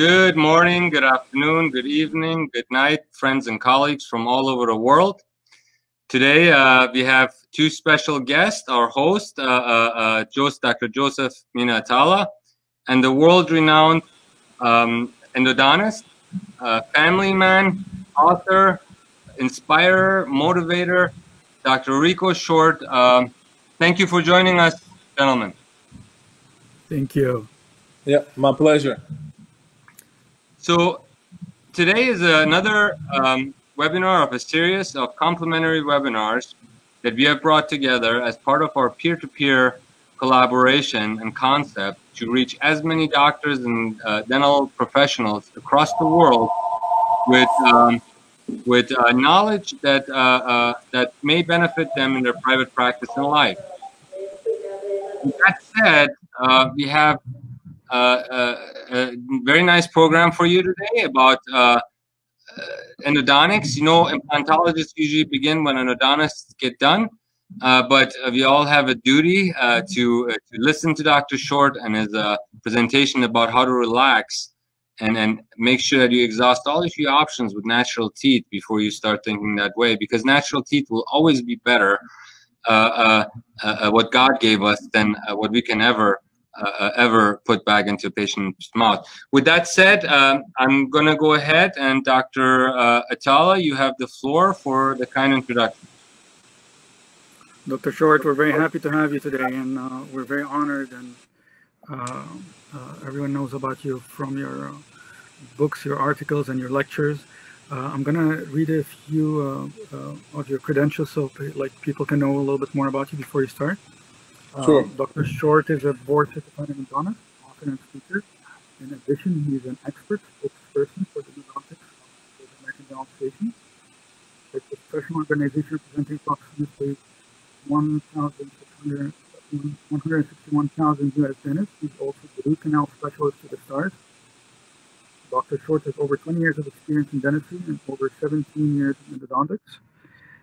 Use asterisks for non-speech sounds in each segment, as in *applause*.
Good morning, good afternoon, good evening, good night, friends and colleagues from all over the world. Today uh, we have two special guests, our host, uh, uh, uh Dr. Joseph Mina Atallah, and the world-renowned um, endodontist, uh, family man, author, inspirer, motivator, Dr. Rico Short. Um, thank you for joining us, gentlemen. Thank you. Yeah, my pleasure. So today is another um, webinar of a series of complementary webinars that we have brought together as part of our peer-to-peer collaboration and concept to reach as many doctors and uh, dental professionals across the world with um, with uh, knowledge that uh, uh that may benefit them in their private practice and life. That said, uh, we have a very nice program for you today about uh, endodontics. You know, implantologists usually begin when endodontists get done, uh, but we all have a duty uh, to, uh, to listen to Dr. Short and his presentation about how to relax and, and make sure that you exhaust all of your options with natural teeth before you start thinking that way, because natural teeth will always be better what God gave us than what we can ever uh, ever put back into a patient's mouth. With that said, um, I'm going to go ahead and Dr. Uh, Atallah, you have the floor for the kind introduction. Dr. Short, we're very happy to have you today, and uh, we're very honored, and uh, uh, everyone knows about you from your uh, books, your articles, and your lectures. I'm going to read a few of your credentials so like people can know a little bit more about you before you start. Sure. Um, Dr. Short is a board certified endodontist, author, and speaker. In addition, he is an expert spokesperson for the endodontics of the American Dental Association. It's a professional organization representing approximately 161,000 U.S. dentists. He's also the root canal specialist to the stars. Dr. Short has over 20 years of experience in dentistry and over 17 years in endodontics.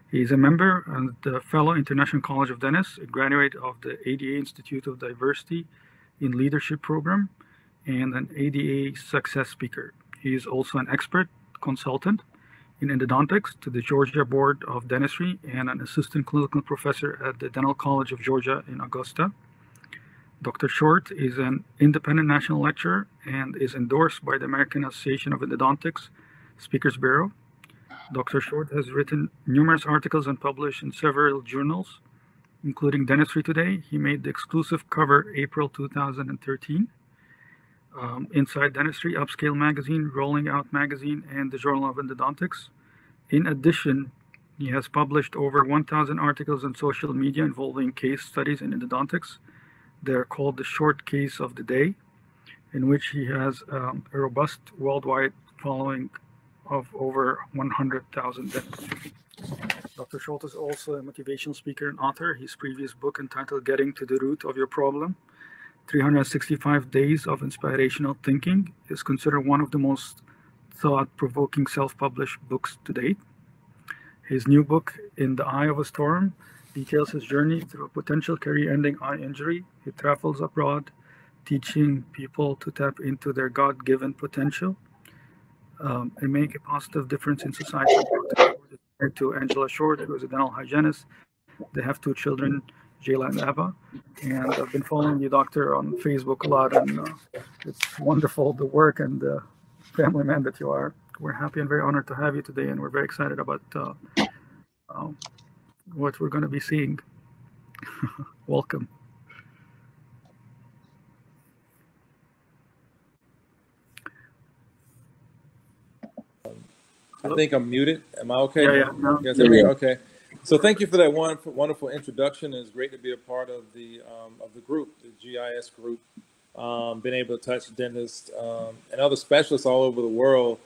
He's a member and the fellow International College of Dentists, a graduate of the ADA Institute of Diversity in Leadership program, and an ADA success speaker. He is also an expert consultant in endodontics to the Georgia Board of Dentistry and an assistant clinical professor at the Dental College of Georgia in Augusta. Dr. Short is an independent national lecturer and is endorsed by the American Association of Endodontics Speakers Bureau Dr. Short has written numerous articles and published in several journals, including Dentistry Today. He made the exclusive cover April 2013. Um, Inside Dentistry, Upscale Magazine, Rolling Out Magazine, and the Journal of Endodontics. In addition, he has published over 1,000 articles on social media involving case studies in endodontics. They're called the Short Case of the Day, in which he has um, a robust worldwide following of over 100,000 deaths. Dr. Short is also a motivational speaker and author. His previous book entitled Getting to the Root of Your Problem 365 Days of Inspirational Thinking is considered one of the most thought provoking self published books to date. His new book, In the Eye of a Storm, details his journey through a potential career ending eye injury. He travels abroad, teaching people to tap into their God given potential um, and make a positive difference in society. To Angela Short, who is a dental hygienist. They have two children, Jayla and Eva. And I've been following you, doctor, on Facebook a lot, and uh, it's wonderful the work and the family man that you are. We're happy and very honored to have you today, and we're very excited about uh, uh, what we're going to be seeing. *laughs* Welcome. I think I'm muted. Am I okay? Yeah, yeah. No. Yes, okay. So thank you for that wonderful, wonderful introduction. It's great to be a part of the um, of the group, the GIS group. Um, been able to touch dentists um, and other specialists all over the world,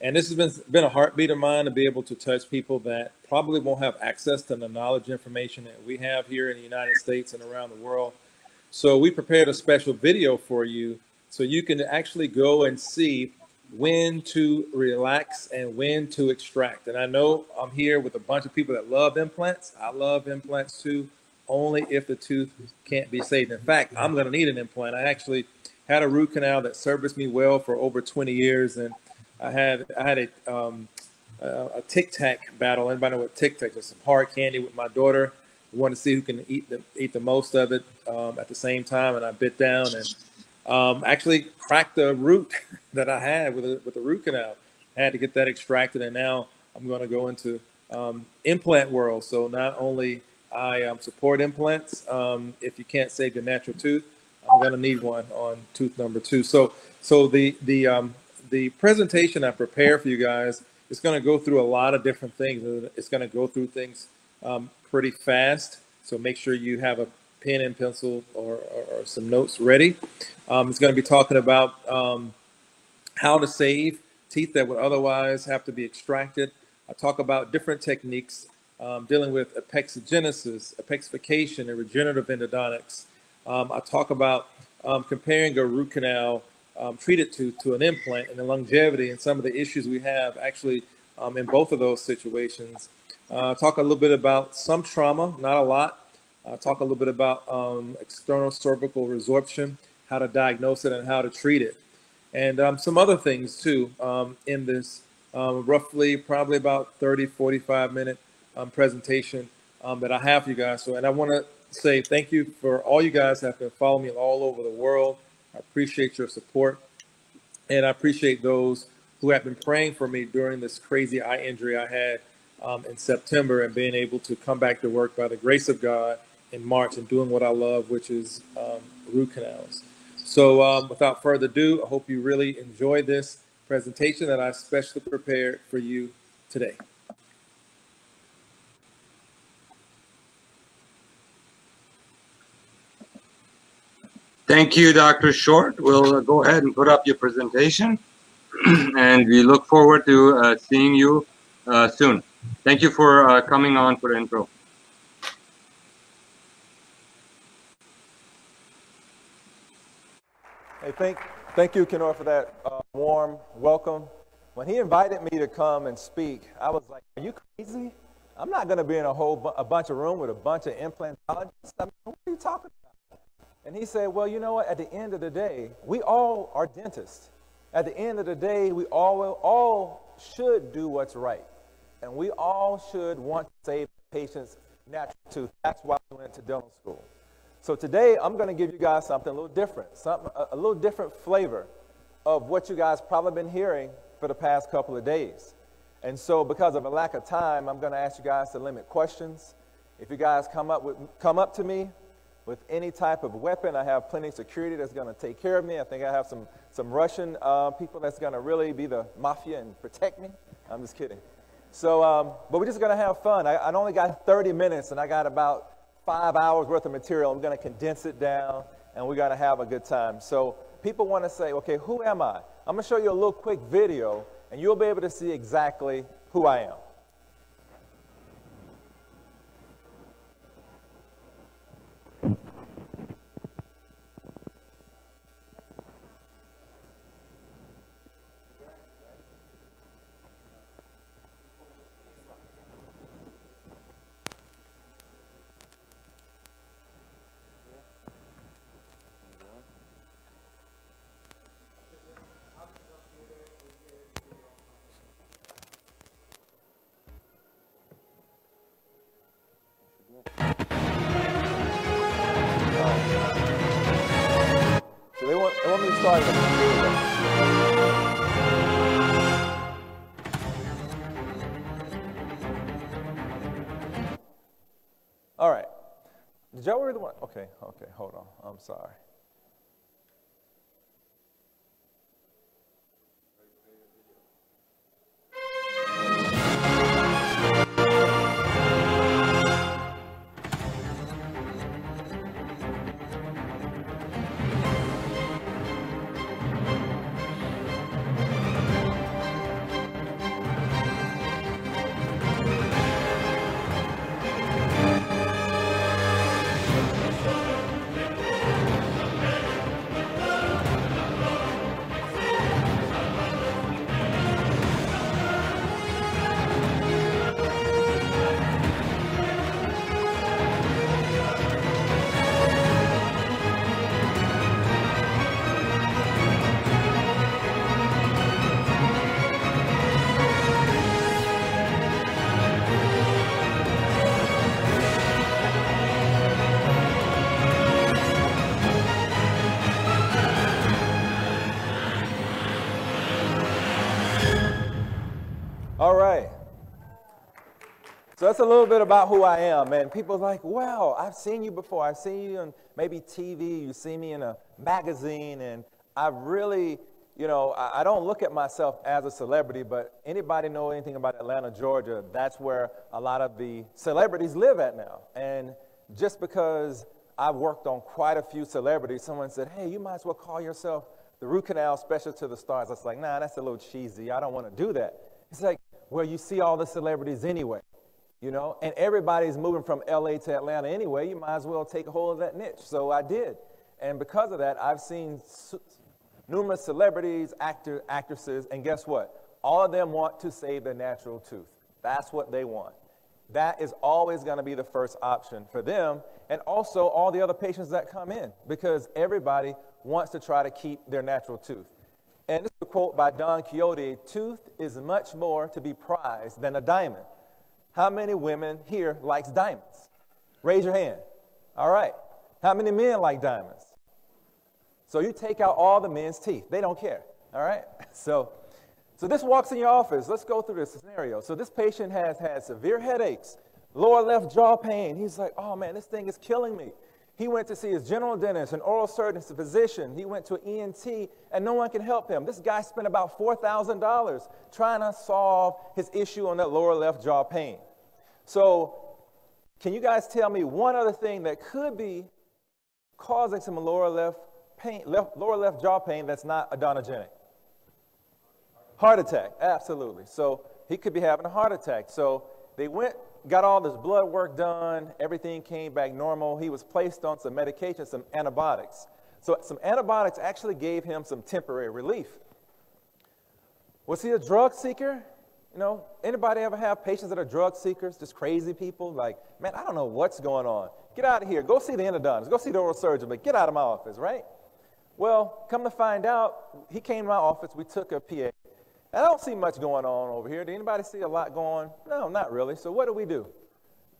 and this has been been a heartbeat of mine to be able to touch people that probably won't have access to the knowledge information that we have here in the United States and around the world. So we prepared a special video for you so you can actually go and see when to relax and when to extract. And I know I'm here with a bunch of people that love implants. I love implants too, only if the tooth can't be saved. In fact, I'm going to need an implant. I actually had a root canal that serviced me well for over 20 years, and I had I had a um, a tic tac battle. Anybody know what tic tac is? Some hard candy with my daughter. We wanted to see who can eat the eat the most of it um, at the same time, and I bit down and um, actually cracked the root *laughs* that I had with a, with a root canal. I had to get that extracted, and now I'm going to go into um, implant world. So not only I um, support implants, um, if you can't save your natural tooth, I'm going to need one on tooth number two. So so the the um, the presentation I prepare for you guys is going to go through a lot of different things. It's going to go through things um, pretty fast. So make sure you have a pen and pencil or, or, or some notes ready. Um, it's going to be talking about um, how to save teeth that would otherwise have to be extracted. I talk about different techniques um, dealing with apexogenesis, apexification, and regenerative endodontics. Um, I talk about um, comparing a root canal um, treated to to an implant and the longevity and some of the issues we have actually in both of those situations. Uh, talk a little bit about some trauma, not a lot. Uh, talk a little bit about um, external cervical resorption, how to diagnose it and how to treat it, and um, some other things too um, in this um, roughly probably about 30, 45 minute presentation that I have for you guys. So, and I want to say thank you for all you guys that have been following me all over the world. I appreciate your support. And I appreciate those who have been praying for me during this crazy eye injury I had um, in September and being able to come back to work by the grace of God in March and doing what I love, which is um, root canals. So, um, without further ado, I hope you really enjoy this presentation that I specially prepared for you today. Thank you, Dr. Short. We'll uh, go ahead and put up your presentation, *clears throat* and we look forward to uh, seeing you uh, soon. Thank you for uh, coming on for the intro. Hey, thank, thank you, Kianor, for that uh, warm welcome. When he invited me to come and speak, I was like, are you crazy? I'm not going to be in a whole bu a bunch of room with a bunch of implantologists. I mean, what are you talking about? And he said, Well, you know what? At the end of the day, we all are dentists. At the end of the day, we all, all should do what's right. And we all should want to save patients' natural tooth. That's why we went to dental school. So today, I'm going to give you guys something a little different, something, a, little different flavor of what you guys probably been hearing for the past couple of days. And so, because of a lack of time, I'm going to ask you guys to limit questions. If you guys come up, with, come up to me with any type of weapon. I have plenty of security that's going to take care of me. I think I have some, some Russian uh, people that's going to really be the mafia and protect me. I'm just kidding. So, um, but we're just going to have fun. I, I only got 30 minutes and I got about five hours worth of material. I'm going to condense it down and we're going to have a good time. So people want to say, okay, who am I? I'm going to show you a little quick video and you'll be able to see exactly who I am. Okay, okay, hold on. I'm sorry. So that's a little bit about who I am. And people are like, wow, I've seen you before. I've seen you on maybe TV. You see me in a magazine. And I really, you know, I, I don't look at myself as a celebrity, but anybody know anything about Atlanta, Georgia, that's where a lot of the celebrities live at now. And just because I've worked on quite a few celebrities, someone said, hey, you might as well call yourself the root canal specialist to the stars. I was like, nah, that's a little cheesy. I don't want to do that. It's like, well, you see all the celebrities anyway you know, and everybody's moving from LA to Atlanta anyway. You might as well take a hold of that niche. So I did. And because of that, I've seen numerous celebrities, actor, actresses, and guess what? All of them want to save their natural tooth. That's what they want. That is always going to be the first option for them, and also all the other patients that come in, because everybody wants to try to keep their natural tooth. And this is a quote by Don Quixote tooth is much more to be prized than a diamond. How many women here likes diamonds? Raise your hand. All right. How many men like diamonds? So you take out all the men's teeth. They don't care. All right. *laughs* So, so this walks in your office. Let's go through this scenario. So this patient has had severe headaches, lower left jaw pain. He's like, oh man, this thing is killing me. He went to see his general dentist, an oral surgeon, a physician. He went to an ENT, and no one can help him. This guy spent about $4,000 trying to solve his issue on that lower left jaw pain. So, can you guys tell me one other thing that could be causing some lower left pain, left, lower left jaw pain that's not odontogenic? Heart attack, absolutely. So he could be having a heart attack. So they went, got all this blood work done, everything came back normal. He was placed on some medication, some antibiotics. So some antibiotics actually gave him some temporary relief. Was he a drug seeker? You know, anybody ever have patients that are drug seekers, just crazy people? Like, man, I don't know what's going on. Get out of here. Go see the endodontist. Go see the oral surgeon, but get out of my office, right? Well, come to find out, he came to my office. We took a PA. I don't see much going on over here. Did anybody see a lot going? No, not really. So what do we do?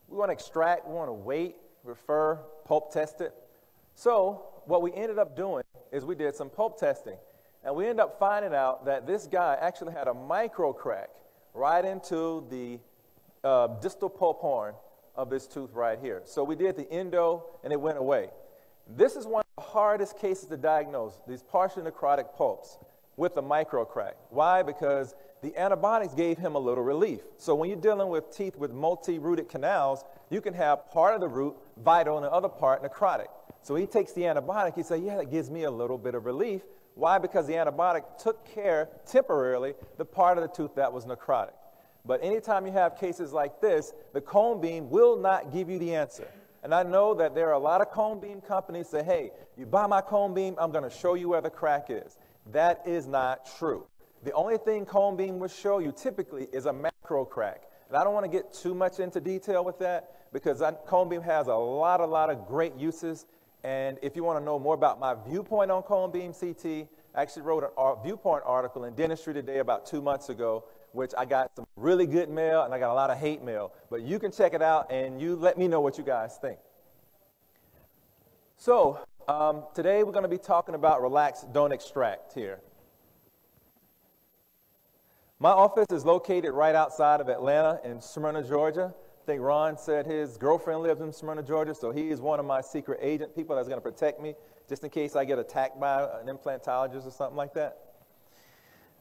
We want to extract, we want to wait, refer, pulp test it. So what we ended up doing is we did some pulp testing. And we ended up finding out that this guy actually had a micro crack right into the uh, distal pulp horn of this tooth right here. So we did the endo and it went away. This is one of the hardest cases to diagnose, these partially necrotic pulps with a microcrack. Why? Because the antibiotics gave him a little relief. So when you're dealing with teeth with multi-rooted canals, you can have part of the root vital and the other part necrotic. So he takes the antibiotic, he says, yeah, that gives me a little bit of relief. Why? Because the antibiotic took care temporarily the part of the tooth that was necrotic. But anytime you have cases like this, the cone beam will not give you the answer. And I know that there are a lot of cone beam companies that say, hey, you buy my cone beam, I'm going to show you where the crack is. That is not true. The only thing cone beam will show you typically is a macro crack. And I don't want to get too much into detail with that because cone beam has a lot, a lot of great uses and if you want to know more about my viewpoint on cone beam CT, I actually wrote a viewpoint article in Dentistry Today about two months ago, which I got some really good mail and I got a lot of hate mail. But you can check it out and you let me know what you guys think. So um, today we're going to be talking about relax, don't extract here. My office is located right outside of Atlanta in Smyrna, Georgia. I think Ron said his girlfriend lives in Smyrna, Georgia, so he is one of my secret agent people that's going to protect me just in case I get attacked by an implantologist or something like that.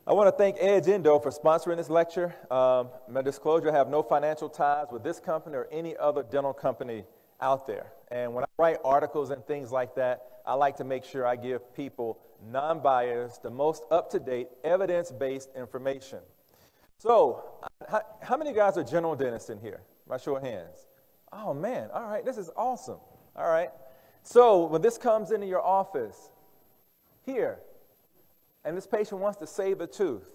I want to thank Edge Endo for sponsoring this lecture. Um, my disclosure, I have no financial ties with this company or any other dental company out there. And when I write articles and things like that, I like to make sure I give people non biased, the most up to date, evidence based information. So, how, how many guys are general dentists in here? My show of hands. Oh man, all right, this is awesome. All right. So when this comes into your office, here, and this patient wants to save a tooth,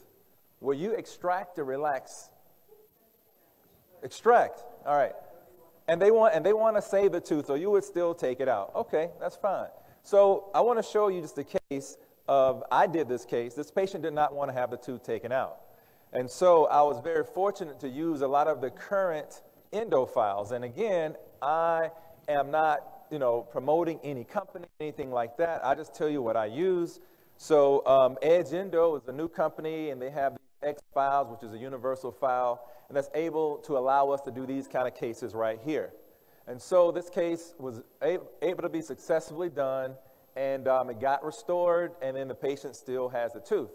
will you extract or relax? Extract. All right. And they want and they want to save the tooth, so you would still take it out. Okay, that's fine. So I want to show you just a case of I did this case. This patient did not want to have the tooth taken out. And so I was very fortunate to use a lot of the current endo files. And again, I am not, you know, promoting any company, anything like that. I just tell you what I use. So um, Edge Endo is a new company, and they have X files, which is a universal file, and that's able to allow us to do these kind of cases right here. And so this case was able to be successfully done, and um, it got restored, and then the patient still has the tooth.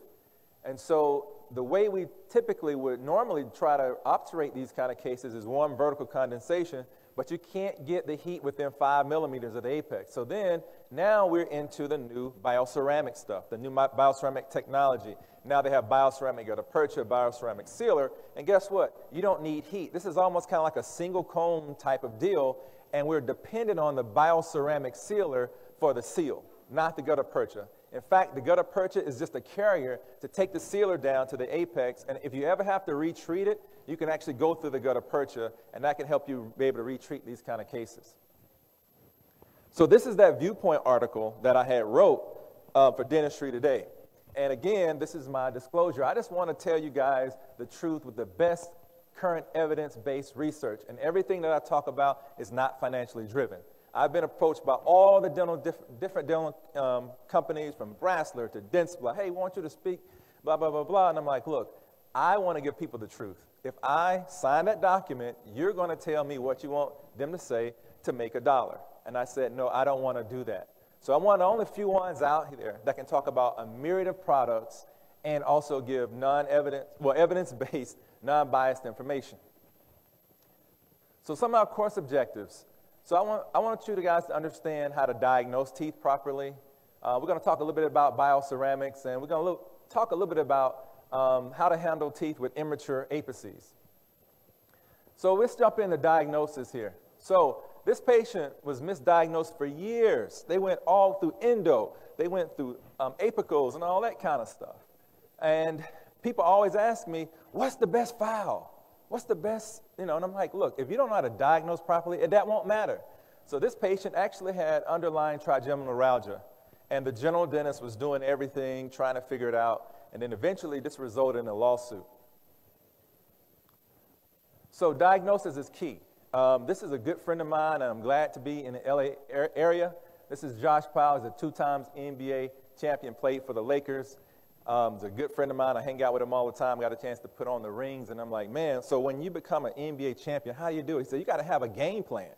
And so the way we typically would normally try to obturate these kind of cases is warm vertical condensation, but you can't get the heat within five millimeters of the apex. So then, now we're into the new bioceramic stuff, the new bioceramic technology. Now they have bioceramic gutta percha, bioceramic sealer, and guess what? You don't need heat. This is almost kind of like a single cone type of deal, and we're dependent on the bioceramic sealer for the seal, not the gutta percha. In fact, the gutta percha is just a carrier to take the sealer down to the apex, and if you ever have to retreat it, you can actually go through the gutta percha, and that can help you be able to retreat these kind of cases. So this is that viewpoint article that I had wrote uh, for Dentistry Today. And again, this is my disclosure. I just want to tell you guys the truth with the best current evidence-based research. And everything that I talk about is not financially driven. I've been approached by all the dental diff different dental um, companies from Brasseler to Dentsply. Hey, we want you to speak, blah, blah, blah, blah. And I'm like, look, I want to give people the truth. If I sign that document, you're going to tell me what you want them to say to make a dollar. And I said, no, I don't want to do that. So I'm one of the only few ones out there that can talk about a myriad of products and also give non-evidence, well, evidence-based, non-biased information. So some of our course objectives. So I want, I want you guys to understand how to diagnose teeth properly. Uh, we're going to talk a little bit about bioceramics, and we're going to talk a little bit about um, how to handle teeth with immature apices. So let's jump into diagnosis here. So this patient was misdiagnosed for years. They went all through endo. They went through um, apicals and all that kind of stuff. And people always ask me, what's the best file? What's the best, you know, and I'm like, look, if you don't know how to diagnose properly, that won't matter. So this patient actually had underlying trigeminal neuralgia, and the general dentist was doing everything, trying to figure it out, and then eventually this resulted in a lawsuit. So diagnosis is key. Um, this is a good friend of mine, and I'm glad to be in the LA area. This is Josh Powell. He's a two times NBA champion, played for the Lakers. Um, he's a good friend of mine. I hang out with him all the time. Got a chance to put on the rings, and I'm like, man, so when you become an NBA champion, how do you do it? He said, you got to have a game plan.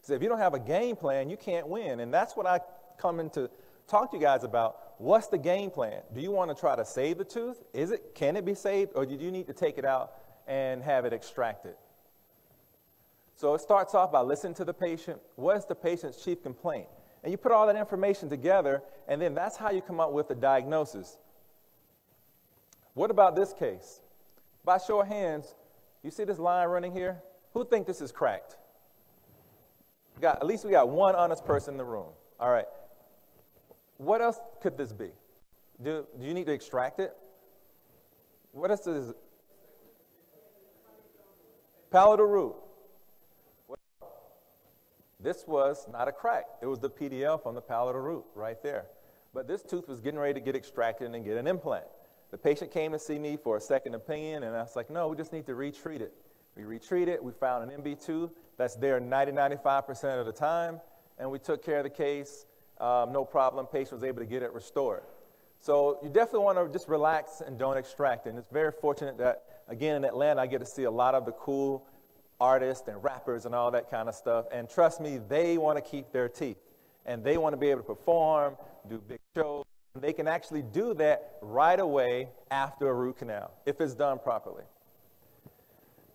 He said, if you don't have a game plan, you can't win. And that's what I come in to talk to you guys about. What's the game plan? Do you want to try to save the tooth? Is it, can it be saved, or do you need to take it out and have it extracted? So it starts off by listening to the patient. What is the patient's chief complaint? And you put all that information together, and then that's how you come up with the diagnosis. What about this case? By show of hands, you see this line running here? Who think this is cracked? We got, at least we got one honest person in the room. All right. What else could this be? Do, do you need to extract it? What else is palatal root? This was not a crack. It was the PDL from the palatal root right there. But this tooth was getting ready to get extracted and get an implant. The patient came to see me for a second opinion, and I was like, no, we just need to retreat it. We retreat it. We found an MB2 that's there 90, 95% of the time, and we took care of the case. Um, no problem. Patient was able to get it restored. So you definitely want to just relax and don't extract. And it's very fortunate that, again, in Atlanta, I get to see a lot of the cool artists and rappers and all that kind of stuff. And trust me, they want to keep their teeth and they want to be able to perform, do big shows. They can actually do that right away after a root canal if it's done properly.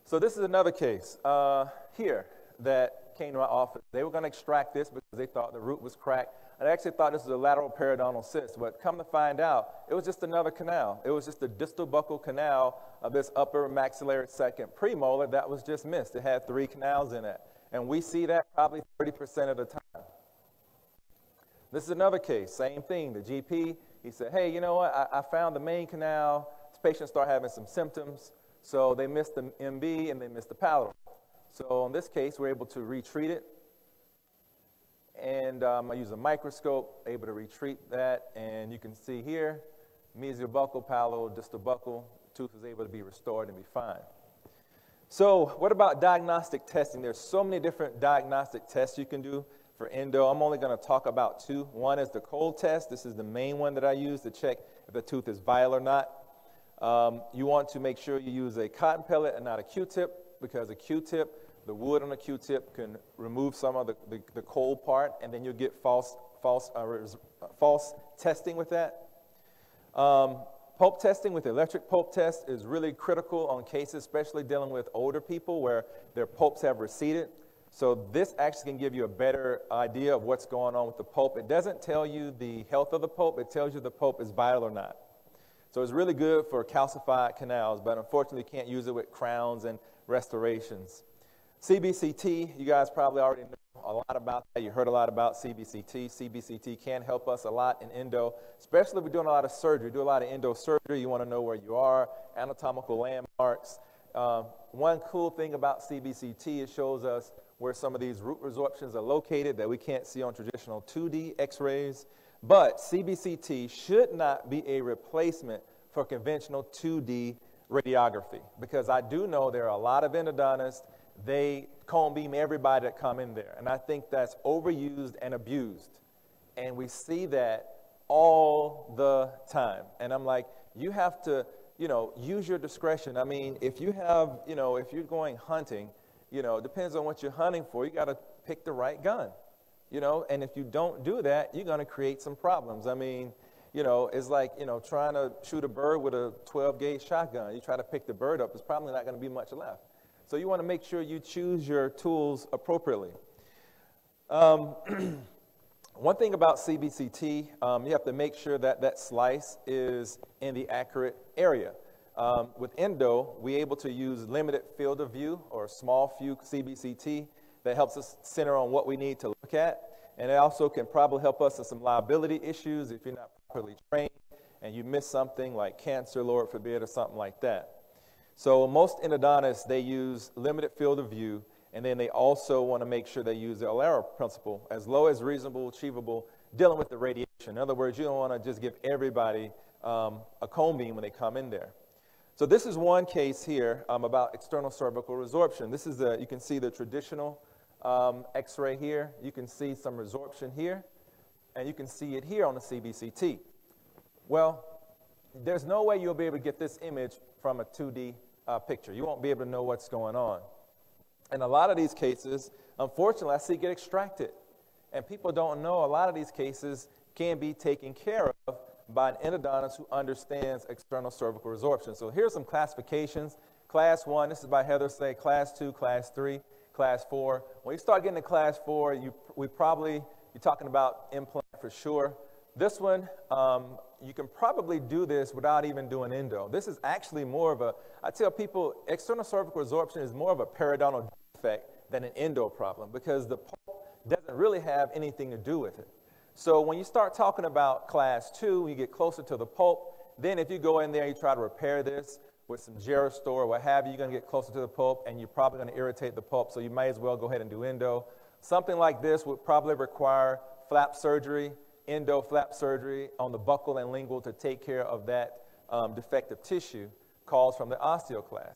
So this is another case uh, here that came to my office. They were going to extract this because they thought the root was cracked. I actually thought this was a lateral periodontal cyst, but come to find out, it was just another canal. It was just the distal buccal canal of this upper maxillary second premolar that was just missed. It had three canals in it. And we see that probably 30% of the time. This is another case, same thing. The GP, he said, hey, you know what, I, I found the main canal. This patient started having some symptoms. So they missed the MB and they missed the palatal. So in this case, we're able to retreat it and um, I use a microscope, able to retreat that, and you can see here, mesial buccal, palatal, distal buccal, tooth is able to be restored and be fine. So what about diagnostic testing? There's so many different diagnostic tests you can do for endo. I'm only going to talk about two. One is the cold test. This is the main one that I use to check if the tooth is vile or not. Um, you want to make sure you use a cotton pellet and not a Q-tip because a Q-tip, the wood on a Q-tip can remove some of the, the, the cold part and then you'll get false, false, uh, false testing with that. Um, pulp testing with electric pulp test is really critical on cases, especially dealing with older people where their pulps have receded. So this actually can give you a better idea of what's going on with the pulp. It doesn't tell you the health of the pulp, it tells you the pulp is vital or not. So it's really good for calcified canals, but unfortunately you can't use it with crowns and restorations. CBCT, you guys probably already know a lot about that. You heard a lot about CBCT. CBCT can help us a lot in endo, especially if we're doing a lot of surgery. Do a lot of endo surgery. You want to know where you are, anatomical landmarks. Uh, one cool thing about CBCT, it shows us where some of these root resorptions are located that we can't see on traditional 2D x-rays. But CBCT should not be a replacement for conventional 2D radiography because I do know there are a lot of endodontists, they cone beam everybody that come in there. And I think that's overused and abused. And we see that all the time. And I'm like, you have to, you know, use your discretion. I mean, if you have, you know, if you're going hunting, you know, depends on what you're hunting for. You got to pick the right gun you know, and if you don't do that, you're going to create some problems. I mean, you know, it's like, you know, trying to shoot a bird with a 12 gauge shotgun. You try to pick the bird up, there's probably not going to be much left. So you want to make sure you choose your tools appropriately. Um, *clears throat* one thing about CBCT, um, you have to make sure that that slice is in the accurate area. Um, with endo, we're able to use limited field of view or small view CBCT that helps us center on what we need to look at. And it also can probably help us in some liability issues if you're not properly trained and you miss something like cancer, Lord forbid, or something like that. So most endodontists, they use limited field of view, and then they also want to make sure they use the ALARA principle, as low as reasonable, achievable, dealing with the radiation. In other words, you don't want to just give everybody um, a cone beam when they come in there. So this is one case here um, about external cervical resorption. This is the, you can see the traditional um, x-ray here. You can see some resorption here, and you can see it here on the CBCT. Well, there's no way you'll be able to get this image from a 2D uh, picture. You won't be able to know what's going on. In a lot of these cases, unfortunately, I see get extracted. And people don't know a lot of these cases can be taken care of by an endodontist who understands external cervical resorption. So here's some classifications. Class 1, this is by Heithersay, Class 2, Class 3 class four. When you start getting to class four, you, we probably, you're talking about implant for sure. This one, um, you can probably do this without even doing endo. This is actually more of a, I tell people, external cervical resorption is more of a periodontal defect than an endo problem because the pulp doesn't really have anything to do with it. So when you start talking about class two, you get closer to the pulp, then if you go in there and you try to repair this, with some Geristore or what have you, you're going to get closer to the pulp and you're probably going to irritate the pulp, so you might as well go ahead and do endo. Something like this would probably require flap surgery, endo flap surgery on the buccal and lingual to take care of that um, defective tissue caused from the osteoclast.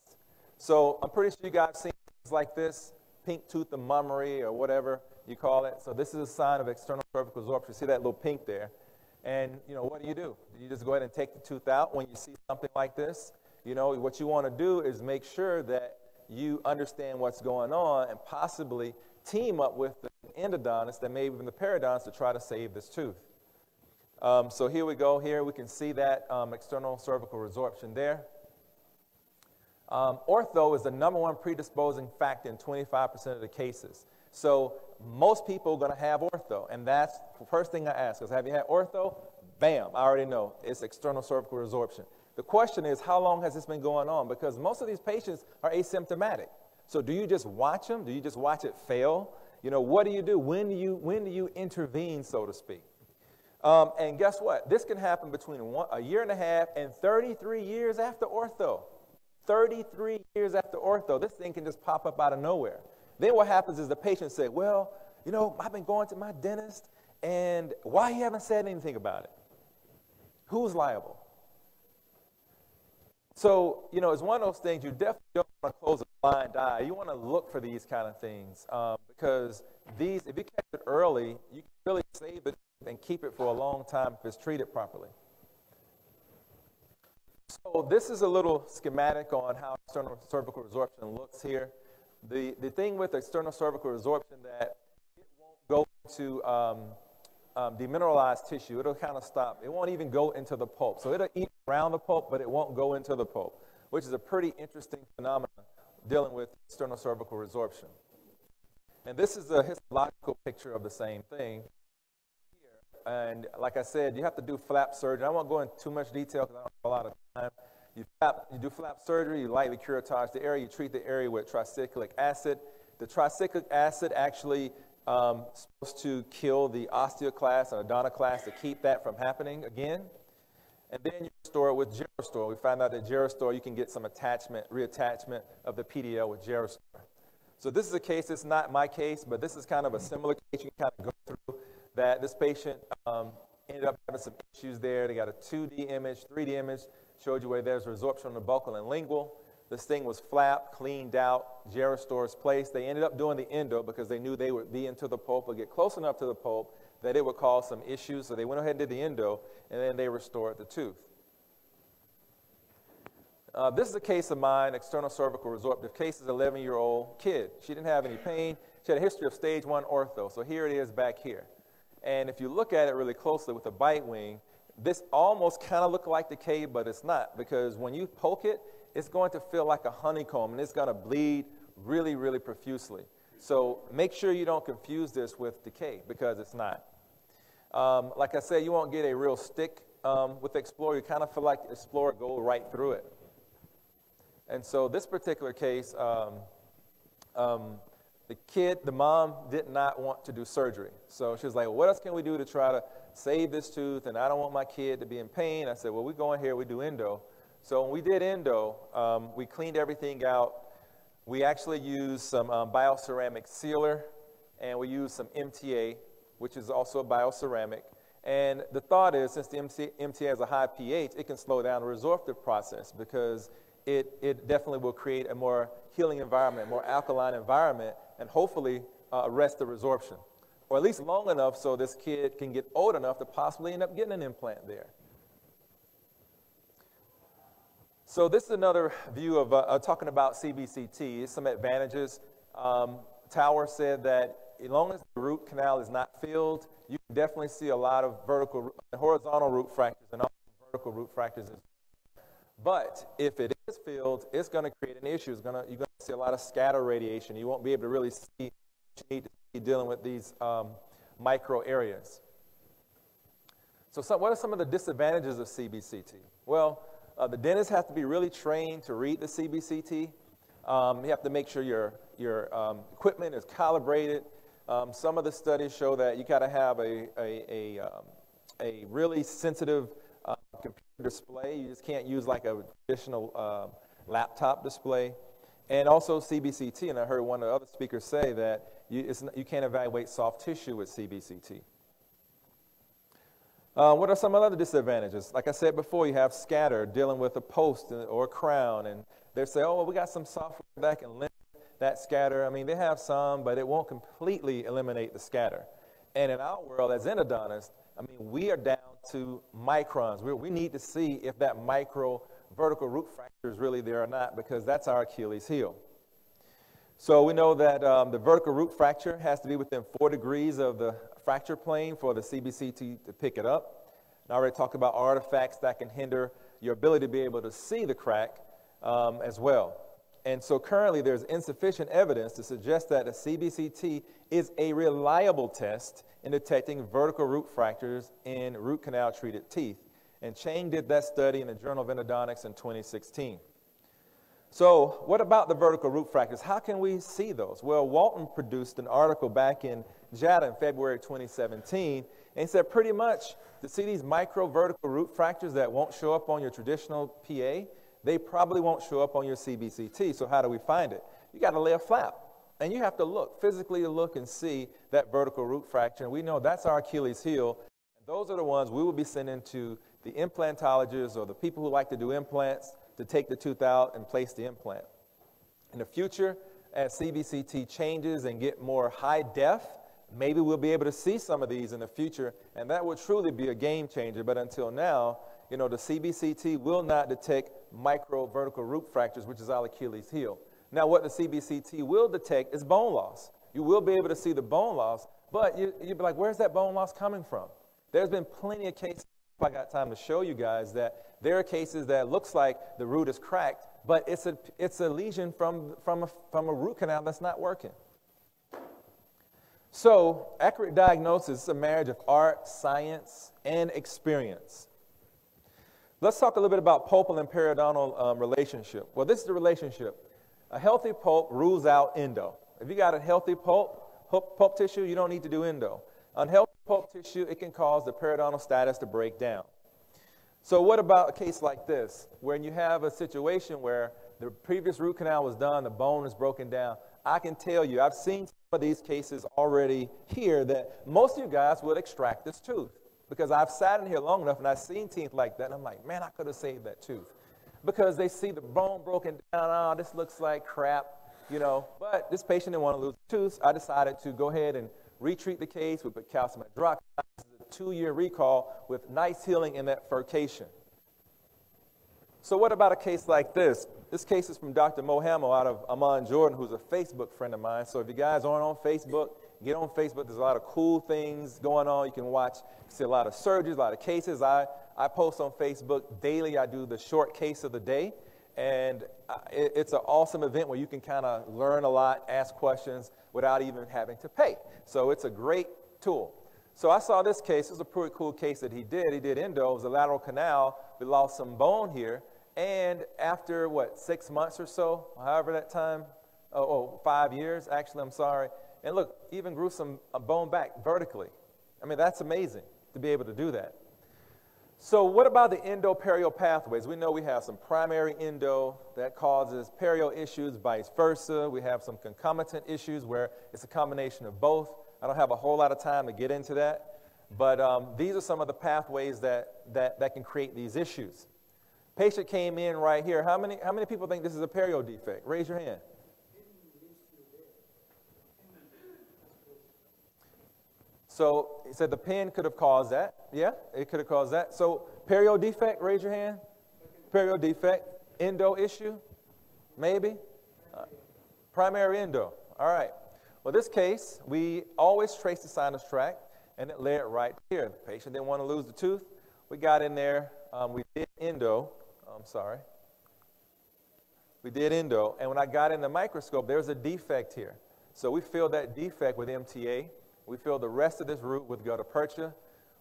So I'm pretty sure you guys have seen things like this, pink tooth of mummery or whatever you call it. So this is a sign of external cervical resorption. See that little pink there? And, you know, what do you do? You just go ahead and take the tooth out when you see something like this. You know, what you want to do is make sure that you understand what's going on and possibly team up with the endodontist and maybe even the periodontist to try to save this tooth. Um, so here we go. Here we can see that um, external cervical resorption there. Um, ortho is the number one predisposing factor in 25% of the cases. So most people are going to have ortho, and that's the first thing I ask is, have you had ortho? Bam, I already know. It's external cervical resorption. The question is, how long has this been going on? Because most of these patients are asymptomatic. So do you just watch them? Do you just watch it fail? You know, what do you do? When do you, when do you intervene, so to speak? Um, and guess what? This can happen between one, a year and a half and 33 years after ortho. 33 years after ortho, this thing can just pop up out of nowhere. Then what happens is the patient say, well, you know, I've been going to my dentist, and why he haven't said anything about it? Who's liable? So, you know, it's one of those things you definitely don't want to close a blind eye. You want to look for these kind of things um, because these, if you catch it early, you can really save it and keep it for a long time if it's treated properly. So this is a little schematic on how external cervical resorption looks here. The, the thing with external cervical resorption that it won't go to um, um, demineralized tissue. It'll kind of stop. It won't even go into the pulp. So it'll eat around the pulp, but it won't go into the pulp, which is a pretty interesting phenomenon dealing with external cervical resorption. And this is a histological picture of the same thing. And like I said, you have to do flap surgery. I won't go into too much detail because I don't have a lot of time. You, flap, you do flap surgery, you lightly curettage the area, you treat the area with trichloroacetic acid. The trichloroacetic acid actually um, supposed to kill the osteoclast and odontoclast to keep that from happening again. And then you restore it with Geristore. We found out that Geristore, you can get some attachment, reattachment of the PDL with Geristore. So this is a case, it's not my case, but this is kind of a similar case you can kind of go through that this patient um, ended up having some issues there. They got a 2D image, 3D image, showed you where there's resorption on the buccal and lingual. This thing was flapped, cleaned out, Geristore's placed. They ended up doing the endo because they knew they would be into the pulp or get close enough to the pulp that it would cause some issues. So they went ahead and did the endo, and then they restored the tooth. Uh, this is a case of mine, external cervical resorptive case is an 11 year old kid. She didn't have any pain. She had a history of stage one ortho. So here it is back here. And if you look at it really closely with a bite wing, this almost kind of looks like decay, but it's not because when you poke it, it's going to feel like a honeycomb and it's going to bleed really, really profusely. So make sure you don't confuse this with decay because it's not. Um, like I said, you won't get a real stick um, with Explorer. You kind of feel like Explorer go right through it. And so this particular case, um, um, the kid, the mom did not want to do surgery. So she was like, well, what else can we do to try to save this tooth? And I don't want my kid to be in pain. I said, well, we go in here, we do endo. So when we did endo, um, we cleaned everything out. We actually used some um, bioceramic sealer, and we used some MTA, which is also a bioceramic. And the thought is, since the MTA has a high pH, it can slow down the resorptive process because it, it definitely will create a more healing environment, more alkaline environment, and hopefully uh, arrest the resorption. Or at least long enough so this kid can get old enough to possibly end up getting an implant there. So this is another view of uh, talking about CBCT. Some advantages. Um, Tower said that as long as the root canal is not filled, you can definitely see a lot of vertical, horizontal root fractures and also vertical root fractures. But if it is filled, it's going to create an issue. It's gonna, you're going to see a lot of scatter radiation. You won't be able to really see what you need to be dealing with these um, micro areas. So some, what are some of the disadvantages of CBCT? Well, uh, the dentist has to be really trained to read the CBCT. Um, you have to make sure your, your um, equipment is calibrated. Um, some of the studies show that you got to have a, a, a, um, a really sensitive display. You just can't use like a traditional uh, laptop display. And also CBCT, and I heard one of the other speakers say that you, you can't evaluate soft tissue with CBCT. Uh, what are some other disadvantages? Like I said before, you have scatter dealing with a post or a crown, and they say, oh, well, we got some software that can limit that scatter. I mean, they have some, but it won't completely eliminate the scatter. And in our world, as endodontists, I mean, we are down to microns. we we need to see if that micro vertical root fracture is really there or not, because that's our Achilles heel. So we know that um, the vertical root fracture has to be within four degrees of the fracture plane for the CBCT to pick it up. And I already talked about artifacts that can hinder your ability to be able to see the crack um, as well. And so currently there's insufficient evidence to suggest that a CBCT is a reliable test in detecting vertical root fractures in root canal treated teeth. And Chang did that study in the Journal of Endodontics in 2016. So, what about the vertical root fractures? How can we see those? Well, Walton produced an article back in JADA in February 2017, and he said pretty much to see these micro vertical root fractures that won't show up on your traditional PA, they probably won't show up on your CBCT. So, how do we find it? You got to lay a flap. And you have to look, physically to look and see that vertical root fracture. We know that's our Achilles heel. And those are the ones we will be sending to the implantologists or the people who like to do implants to take the tooth out and place the implant. In the future, as CBCT changes and get more high def, maybe we'll be able to see some of these in the future, and that would truly be a game changer. But until now, you know, the CBCT will not detect micro vertical root fractures, which is our Achilles heel. Now, what the CBCT will detect is bone loss. You will be able to see the bone loss, but you, you'd be like, where's that bone loss coming from? There's been plenty of cases, if I got time to show you guys, that there are cases that looks like the root is cracked, but it's a, it's a lesion from, from, a, from a root canal that's not working. So, accurate diagnosis is a marriage of art, science, and experience. Let's talk a little bit about pulpal and periodontal um, relationship. Well, this is the relationship. A healthy pulp rules out endo. If you got a healthy pulp, pulp, pulp tissue, you don't need to do endo. Unhealthy pulp tissue, it can cause the periodontal status to break down. So what about a case like this, when you have a situation where the previous root canal was done, the bone is broken down? I can tell you, I've seen some of these cases already here that most of you guys would extract this tooth because I've sat in here long enough and I've seen teeth like that and I'm like, man, I could have saved that tooth. Because they see the bone broken down, oh, this looks like crap, you know. But this patient didn't want to lose the tooth. I decided to go ahead and retreat the case. We put calcium hydroxide. This is a two-year recall with nice healing in that furcation. So what about a case like this? This case is from Dr. Mo Hamill out of Amman, Jordan, who's a Facebook friend of mine. So if you guys aren't on Facebook, get on Facebook. There's a lot of cool things going on. You can watch, see a lot of surgeries, a lot of cases. I, I post on Facebook daily. I do the short case of the day. And it, it's an awesome event where you can kind of learn a lot, ask questions without even having to pay. So it's a great tool. So I saw this case. It was a pretty cool case that he did. He did endo. It was a lateral canal. We lost some bone here. And after, what, six months or so, however that time, oh, oh five years, actually, I'm sorry. And look, even grew some bone back vertically. I mean, that's amazing to be able to do that. So what about the endo-perio pathways? We know we have some primary endo that causes perio issues, vice versa. We have some concomitant issues where it's a combination of both. I don't have a whole lot of time to get into that, but um, these are some of the pathways that, that, that can create these issues. Patient came in right here. How many, how many people think this is a perio defect? Raise your hand. So he said the pen could have caused that. Yeah, it could have caused that. So perio defect, raise your hand. Perio defect, endo issue, maybe. Uh, primary endo. All right. Well, this case, we always trace the sinus tract, and it led right here. The patient didn't want to lose the tooth. We got in there. Um, we did endo. I'm sorry. We did endo, and when I got in the microscope, there's a defect here. So we filled that defect with MTA. We filled the rest of this root with gutta percha.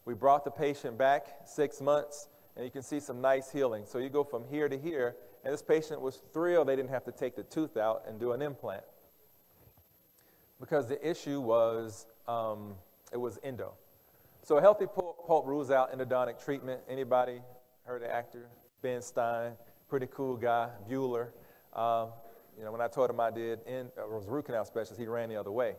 We brought the patient back six months, and you can see some nice healing. So you go from here to here, and this patient was thrilled they didn't have to take the tooth out and do an implant. Because the issue was, um, it was endo. So a healthy pulp, rules out endodontic treatment. Anybody heard the actor? Ben Stein, pretty cool guy, Bueller. Uh, you know, when I told him I did, in, uh, was root canal specialist, he ran the other way.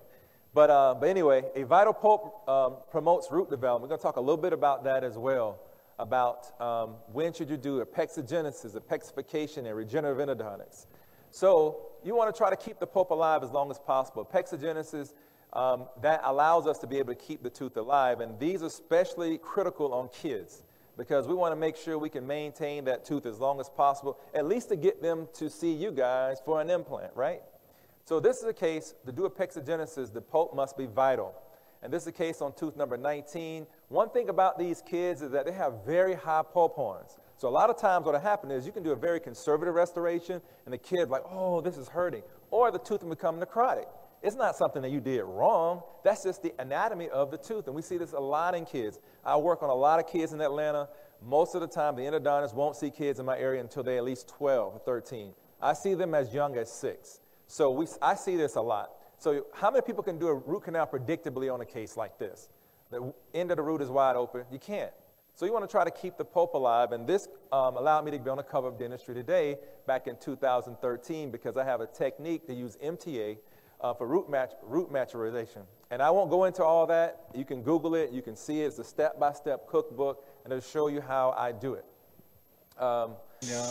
But, uh, but anyway, a vital pulp um, promotes root development. We're going to talk a little bit about that as well, about um, when should you do apexogenesis, apexification, and regenerative endodontics. So you want to try to keep the pulp alive as long as possible. Apexogenesis, um, that allows us to be able to keep the tooth alive, and these are especially critical on kids because we want to make sure we can maintain that tooth as long as possible, at least to get them to see you guys for an implant, right? So this is a case, to do apexogenesis, the pulp must be vital. And this is a case on tooth number 19. One thing about these kids is that they have very high pulp horns. So a lot of times what will happen is you can do a very conservative restoration and the kid like, oh, this is hurting. Or the tooth will become necrotic. It's not something that you did wrong. That's just the anatomy of the tooth. And we see this a lot in kids. I work on a lot of kids in Atlanta. Most of the time, the endodontists won't see kids in my area until they're at least 12 or 13. I see them as young as six. So we, I see this a lot. So how many people can do a root canal predictably on a case like this? The end of the root is wide open. You can't. So you want to try to keep the pulp alive. And this um, allowed me to be on the cover of Dentistry Today back in 2013 because I have a technique to use MTA uh, for root, match, root maturization. And I won't go into all that. You can Google it. You can see it. It's a step-by-step cookbook, and it'll show you how I do it. Um,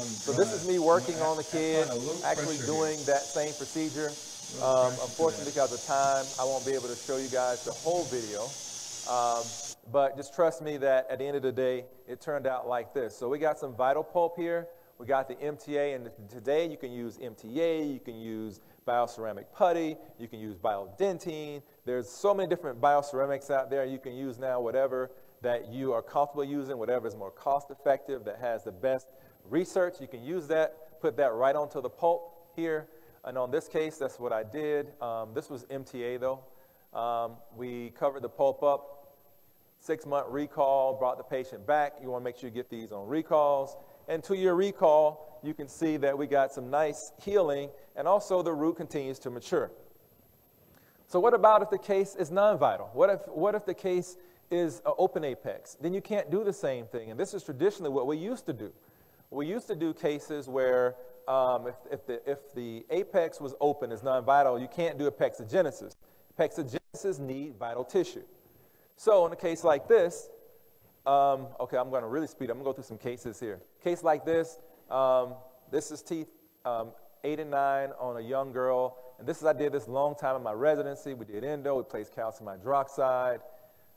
so this is me working on the kid, actually doing that same procedure. Um, unfortunately, because of time, I won't be able to show you guys the whole video. Um, but just trust me that at the end of the day, it turned out like this. So we got some vital pulp here. We got the MTA, and today you can use MTA, you can use bioceramic putty, you can use biodentine. There's so many different bioceramics out there. You can use now whatever that you are comfortable using, whatever is more cost effective, that has the best research. You can use that, put that right onto the pulp here. And on this case, that's what I did. Um, this was MTA though. Um, we covered the pulp up, six month recall, brought the patient back. You want to make sure you get these on recalls. And to your recall, you can see that we got some nice healing and also the root continues to mature. So what about if the case is non-vital? What if, what if the case is an open apex? Then you can't do the same thing. And this is traditionally what we used to do. We used to do cases where um, if, if, the, if the apex was open, is non-vital, you can't do apexogenesis. Apexogenesis need vital tissue. So in a case like this, um, okay, I'm going to really speed. I'm going to go through some cases here. Case like this, um, this is teeth um, eight and nine on a young girl. And this is, I did this long time in my residency. We did endo, we placed calcium hydroxide.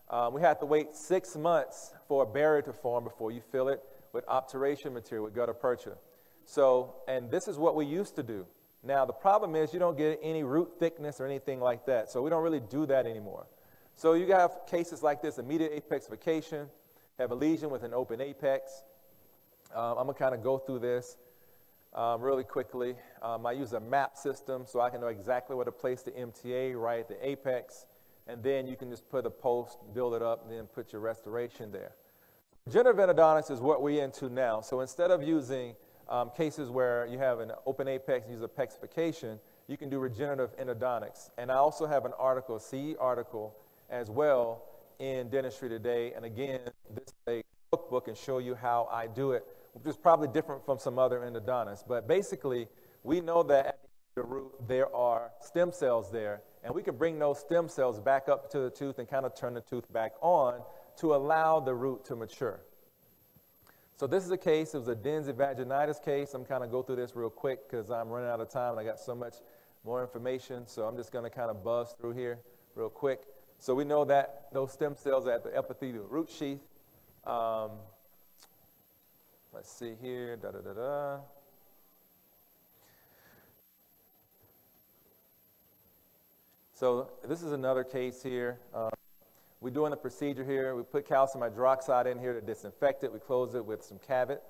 Um, we had to wait six months for a barrier to form before you fill it with obturation material, with gutta percha. So, and this is what we used to do. Now, the problem is you don't get any root thickness or anything like that. So we don't really do that anymore. So you have cases like this, immediate apexification, have a lesion with an open apex. Um, I'm to kind of go through this um, really quickly. Um, I use a map system so I can know exactly where to place the MTA right at the apex. And then you can just put a post, build it up, and then put your restoration there. Regenerative endodontics is what we're into now. So instead of using um, cases where you have an open apex and use a apexification, you can do regenerative endodontics. And I also have an article, CE article, as well in Dentistry Today. And again, this is a cookbook and show you how I do it, which is probably different from some other endodontists. But basically, we know that at the root there are stem cells there, and we can bring those stem cells back up to the tooth and kind of turn the tooth back on to allow the root to mature. So this is a case, it was a dens invaginatus case. I'm kind of go through this real quick because I'm running out of time and I got so much more information. So I'm just going to kind of buzz through here real quick. So we know that those stem cells are at the epithelial root sheath. Um, let's see here, da da da da. So this is another case here. Um, we're doing the procedure here. We put calcium hydroxide in here to disinfect it. We close it with some Cavit.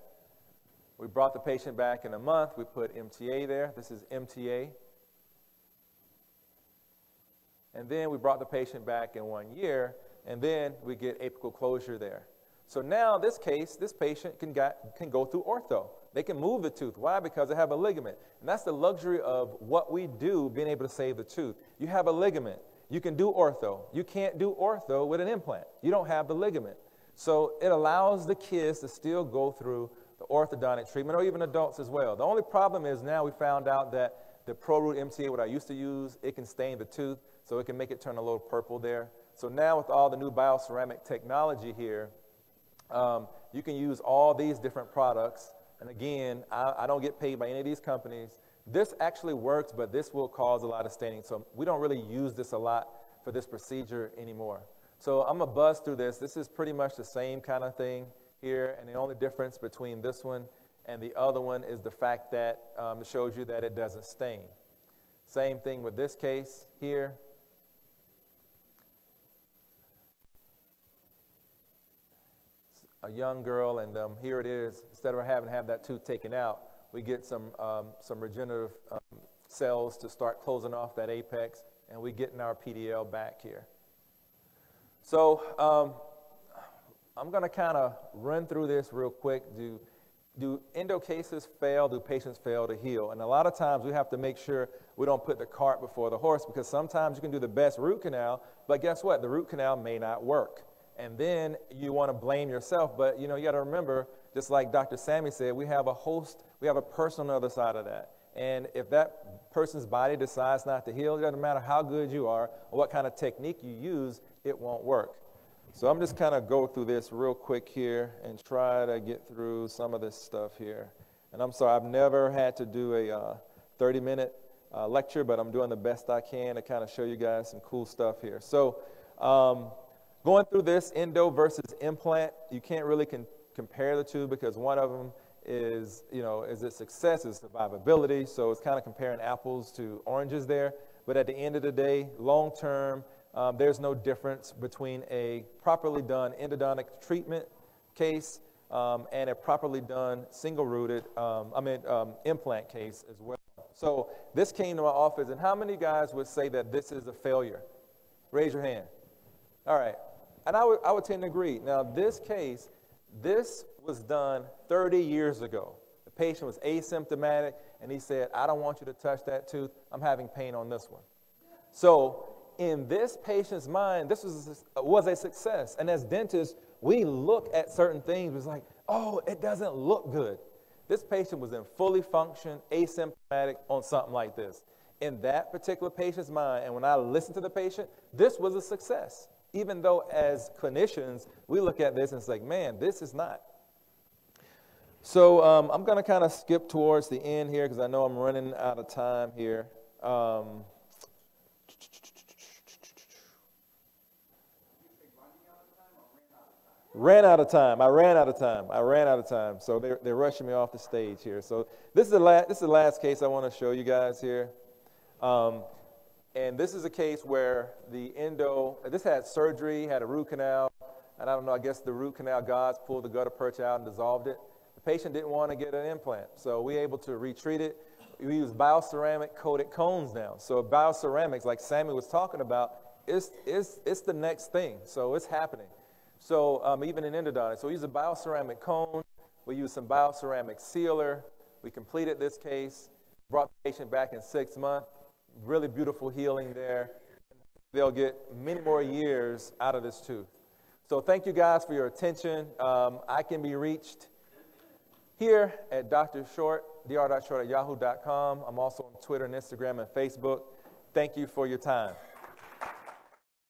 We brought the patient back in a month. We put MTA there. This is MTA. And then we brought the patient back in one year, and then we get apical closure there. So now this case, this patient can, get, can go through ortho. They can move the tooth. Why? Because they have a ligament. And that's the luxury of what we do, being able to save the tooth. You have a ligament. You can do ortho. You can't do ortho with an implant. You don't have the ligament. So it allows the kids to still go through the orthodontic treatment, or even adults as well. The only problem is now we found out that the ProRoot MTA, what I used to use, it can stain the tooth, so it can make it turn a little purple there. So now with all the new bioceramic technology here, um, you can use all these different products. And again, I, I don't get paid by any of these companies. This actually works, but this will cause a lot of staining. So we don't really use this a lot for this procedure anymore. So I'm to buzz through this. This is pretty much the same kind of thing here, and the only difference between this one and the other one is the fact that um, it shows you that it doesn't stain. Same thing with this case here. A young girl, and um, here it is. Instead of having to have that tooth taken out, we get some, um, some regenerative um, cells to start closing off that apex, and we getting our PDL back here. So um, I'm going to kind of run through this real quick. Do, do endo cases fail? Do patients fail to heal? And a lot of times we have to make sure we don't put the cart before the horse because sometimes you can do the best root canal, but guess what? The root canal may not work. And then you want to blame yourself, but you know, you got to remember just like Dr. Sammy said, we have a host, we have a person on the other side of that. And if that person's body decides not to heal, it doesn't matter how good you are or what kind of technique you use, it won't work. So I'm just kind of go through this real quick here and try to get through some of this stuff here. And I'm sorry, I've never had to do a uh, 30 minute uh, lecture, but I'm doing the best I can to kind of show you guys some cool stuff here. So um, going through this endo versus implant, you can't really con- compare the two because one of them is, you know, is its success, is survivability. So it's kind of comparing apples to oranges there. But at the end of the day, long term, um, there's no difference between a properly done endodontic treatment case um, and a properly done single rooted, um, I mean, um, implant case as well. So this came to my office, and how many guys would say that this is a failure? Raise your hand. All right. And I would, I would tend to agree. Now, this case, this was done 30 years ago. The patient was asymptomatic, and he said, I don't want you to touch that tooth. I'm having pain on this one. So, in this patient's mind, this was a, was a success. And as dentists, we look at certain things, it's like, oh, it doesn't look good. This patient was in fully function, asymptomatic on something like this. In that particular patient's mind, and when I listened to the patient, this was a success. Even though as clinicians, we look at this and it's like, man, this is not. So um, I'm going to kind of skip towards the end here because I know I'm running out of time here. Um, Ran out of time. I ran out of time. I ran out of time. So they're, they're rushing me off the stage here. So this is the last, this is the last case I want to show you guys here. Um, and this is a case where the endo, this had surgery, had a root canal, and I don't know, I guess the root canal gods pulled the gutta percha out and dissolved it. The patient didn't want to get an implant, so we able to retreat it. We use bioceramic coated cones now. So bioceramics, like Sammy was talking about, it's, it's, it's the next thing. So it's happening. So um, even in endodontics, so we use a bioceramic cone. We use some bioceramic sealer. We completed this case, brought the patient back in six months. Really beautiful healing there. They'll get many more years out of this tooth. So thank you guys for your attention. Um, I can be reached here at Dr. Short, dr.short at yahoo.com. I'm also on Twitter and Instagram and Facebook. Thank you for your time.